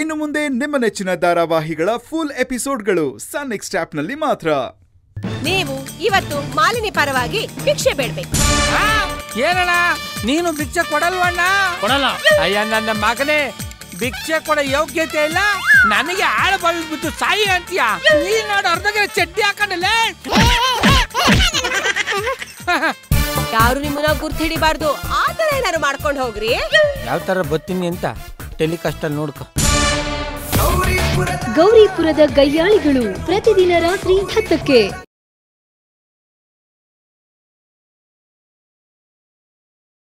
ಇನ್ನು ಮುಂದೆ ನಿಮ್ಮ ನೆಚ್ಚಿನ ಧಾರಾವಾಹಿಗಳ ಫುಲ್ ಎಪಿಸೋಡ್ಗಳು ಸನ್ ನೆಕ್ಸ್ಟ್ ಆಪ್ನಲ್ಲಿ ಮಾತ್ರ. ನೀವು ಇವತ್ತು ಮಾಲಿನಿ ಪರವಾಗಿ ಭಿಕ್ಷೆ ಬೇಡಬೇಕು. ಏನಣ್ಣ? ನೀನು ಭಿಕ್ಷೆ ಕೊಡಲ್ವಣ್ಣ ಕೊಡಲ್ಲ. ಅಯ್ಯ ನನ್ನ ಮಗನೇ ಭಿಕ್ಷೆ ಕೊಡ ಯೋಗ್ಯತೆ ಇಲ್ಲ. ನನಗೆ ಆಳ ಬಿಟ್ಟು ಸಾಯಿ ಅಂತೀಯ? ನೀನ್ ನೋಡು ಅರ್ಧಗೆ ಚಡ್ಡಿ ಹಾಕೊಂಡಲ್ಲೇ ಯಾರು ನಿಮ್ಮನ್ನ ಗುರ್ತು ಹಿಡಿಬಾರ್ದು? ಆ ತರ ಏನಾರು ಮಾಡ್ಕೊಂಡು ಹೋಗ್ರಿ. ಯಾವ ತರ ಬತ್ತೀನಿ ಅಂತ ಟೆಲಿಕಾಸ್ಟ್ ಅಲ್ಲಿ ನೋಡ್ಕೊ. ಗೌರಿಪುರದ ಗಯ್ಯಾಳಿಗಳು ಪ್ರತಿದಿನ ರಾತ್ರಿ ಹತ್ತಕ್ಕೆ.